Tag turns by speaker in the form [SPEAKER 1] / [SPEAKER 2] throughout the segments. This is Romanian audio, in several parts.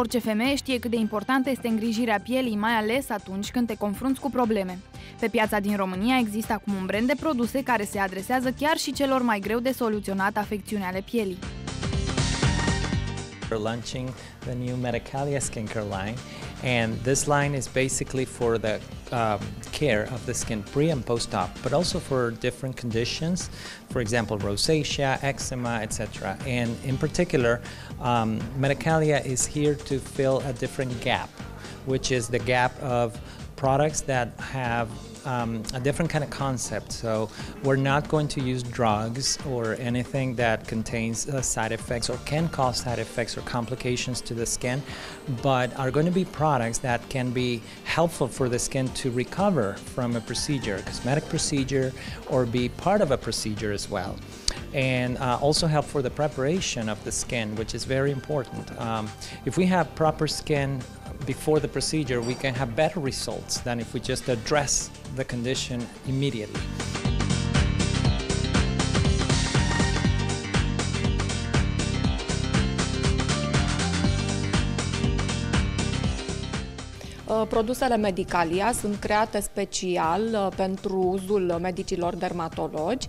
[SPEAKER 1] Orice femeie știe cât de importantă este îngrijirea pielii, mai ales atunci când te confrunți cu probleme. Pe piața din România există acum un brand de produse care se adresează chiar și celor mai greu de soluționat afecțiuni ale pielii.
[SPEAKER 2] We're launching the new Medicalia skincare line, and this line is basically for the um, care of the skin pre and post op, but also for different conditions, for example, rosacea, eczema, etc. And in particular, um, Medicalia is here to fill a different gap, which is the gap of products that have um, a different kind of concept. So we're not going to use drugs or anything that contains uh, side effects or can cause side effects or complications to the skin, but are going to be products that can be helpful for the skin to recover from a procedure, a cosmetic procedure, or be part of a procedure as well and uh, also help for the preparation of the skin, which is very important. Um, if we have proper skin before the procedure, we can have better results than if we just address the condition immediately.
[SPEAKER 3] Uh, produsele Medicalia sunt create special uh, pentru uzul medicilor dermatologi.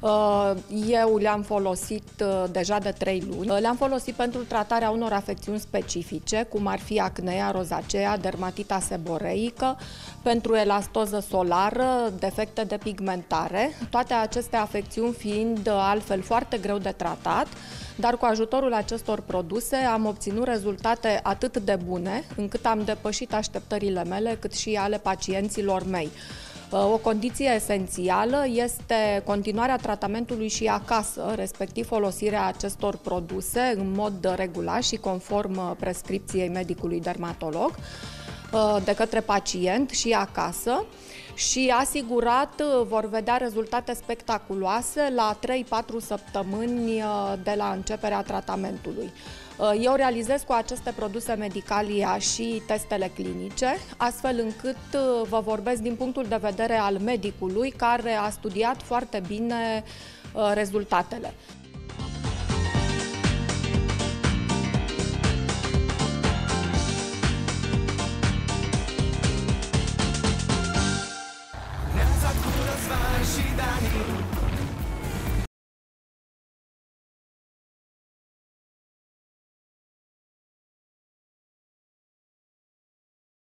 [SPEAKER 3] Uh, eu le-am folosit uh, deja de 3 luni. Uh, le-am folosit pentru tratarea unor afecțiuni specifice, cum ar fi acnea, rozacea, dermatita seboreică, pentru elastoză solară, defecte de pigmentare, toate aceste afecțiuni fiind altfel foarte greu de tratat, dar cu ajutorul acestor produse am obținut rezultate atât de bune, încât am depășit așteptările mele, cât și ale pacienților mei. O condiție esențială este continuarea tratamentului și acasă, respectiv folosirea acestor produse în mod regulat și conform prescripției medicului dermatolog de către pacient și acasă și asigurat vor vedea rezultate spectaculoase la 3-4 săptămâni de la începerea tratamentului. Uh, eu realizez cu aceste produse Medicalia și testele clinice, astfel încât uh, vă vorbesc din punctul de vedere al medicului care a studiat foarte bine uh, rezultatele. ばしだに